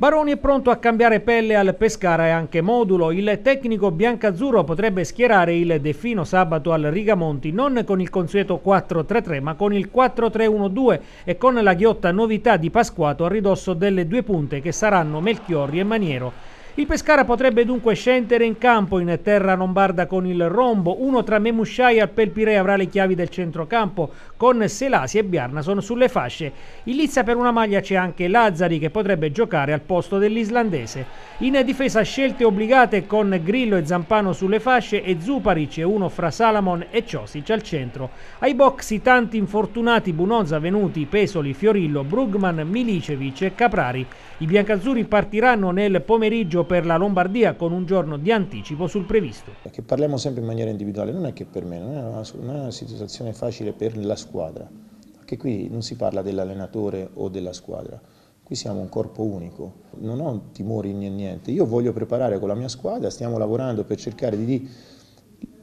Baroni è pronto a cambiare pelle al Pescara e anche modulo. Il tecnico biancazzurro potrebbe schierare il Defino sabato al Rigamonti non con il consueto 4-3-3 ma con il 4-3-1-2 e con la ghiotta novità di Pasquato a ridosso delle due punte che saranno Melchiorri e Maniero. Il Pescara potrebbe dunque scendere in campo in terra lombarda con il rombo, uno tra Memusciai e Pelpire avrà le chiavi del centrocampo con Selasi e Bjarnason sulle fasce. In lizza per una maglia c'è anche Lazzari che potrebbe giocare al posto dell'islandese. In difesa scelte obbligate con Grillo e Zampano sulle fasce e Zuparic e uno fra Salamon e Ciosic al centro. Ai box tanti infortunati Bunozza, Venuti, Pesoli, Fiorillo, Brugman, Milicevic e Caprari. I biancazzurri partiranno nel pomeriggio per la Lombardia con un giorno di anticipo sul previsto. Che parliamo sempre in maniera individuale, non è che per me, non è una, non è una situazione facile per la squadra, perché qui non si parla dell'allenatore o della squadra, qui siamo un corpo unico, non ho timori né niente, io voglio preparare con la mia squadra, stiamo lavorando per cercare di...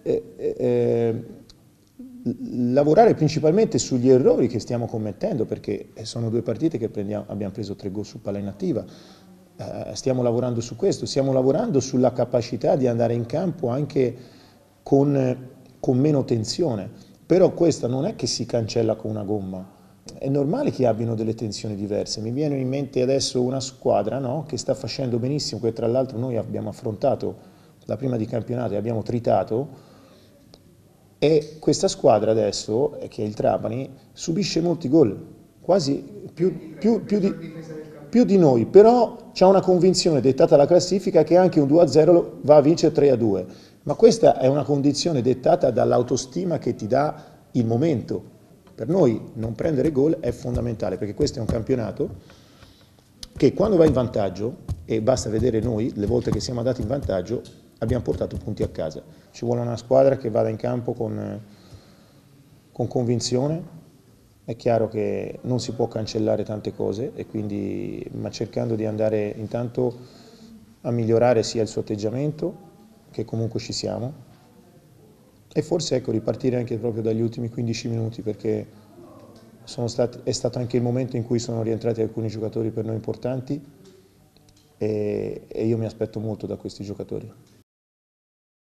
Eh, eh, lavorare principalmente sugli errori che stiamo commettendo perché sono due partite che abbiamo preso tre gol su palla inattiva eh, stiamo lavorando su questo, stiamo lavorando sulla capacità di andare in campo anche con, con meno tensione, però questa non è che si cancella con una gomma, è normale che abbiano delle tensioni diverse. Mi viene in mente adesso una squadra no? che sta facendo benissimo, che tra l'altro noi abbiamo affrontato la prima di campionato e abbiamo tritato, e questa squadra adesso, che è il Trapani, subisce molti gol, quasi più, più, più di più di noi, però c'è una convinzione dettata dalla classifica che anche un 2-0 va a vincere 3-2, ma questa è una condizione dettata dall'autostima che ti dà il momento. Per noi non prendere gol è fondamentale, perché questo è un campionato che quando va in vantaggio, e basta vedere noi, le volte che siamo andati in vantaggio, abbiamo portato punti a casa. Ci vuole una squadra che vada in campo con, con convinzione, è chiaro che non si può cancellare tante cose, quindi, ma cercando di andare intanto a migliorare sia il suo atteggiamento, che comunque ci siamo, e forse ecco, ripartire anche proprio dagli ultimi 15 minuti, perché stati, è stato anche il momento in cui sono rientrati alcuni giocatori per noi importanti e, e io mi aspetto molto da questi giocatori.